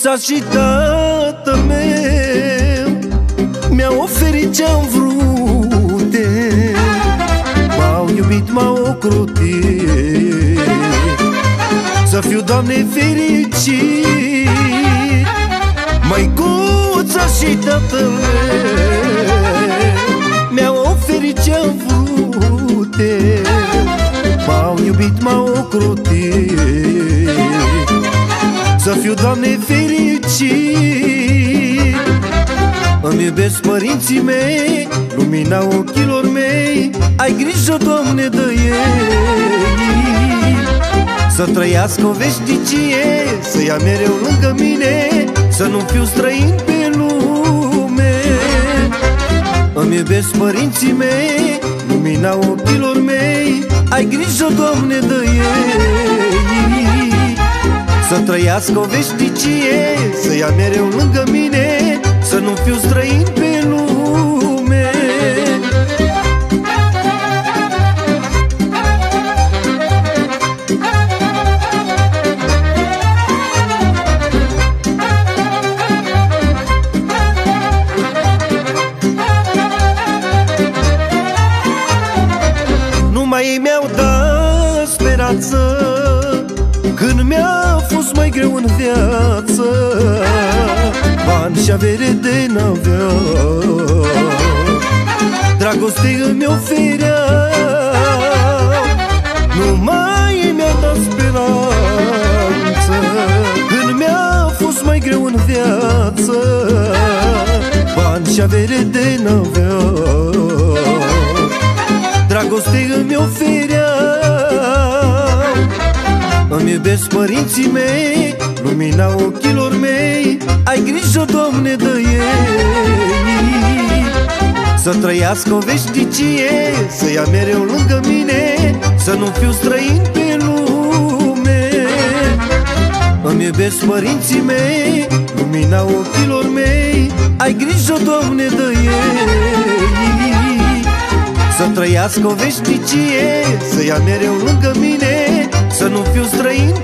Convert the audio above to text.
Măicuța și tatăl meu Mi-au oferit ce-am vrut M-au iubit, m-au ocrotit Să fiu, Doamne, fericit. Măicuța și tatăl meu Mi-au oferit ce-am fiu, Doamne, fericit. Îmi iubesc părinții mei Lumina ochilor mei. Ai grijă, Doamne, de ei. Să trăiască o veșnicie Să ia mereu lângă mine Să nu fiu străin pe lume. Îmi iubesc părinții mei Lumina ochilor mei. Ai grijă, Doamne, de ei. Să trăiască o veșnicie Să ia mereu lângă mine Să nu fiu străin pe lume. Numai ei mi-au dat speranță Când mi-a fost mai greu în viață. Bani și avere de n-avea Dragoste îmi oferea Numai ei mi-au dat speranță. Când mi-a fost mai greu în viață. Bani și avere de n-avea iubesc părinții mei Lumina ochilor mei Ai grijă, Doamne, de ei. Să trăiască o veșnicie Să ia mereu lângă mine Să nu fiu străin pe lume. Îmi iubesc părinții mei Lumina ochilor mei Ai grijă, Doamne, de ei. Să trăiască o veșnicie Să ia mereu lângă mine Să nu fiu străin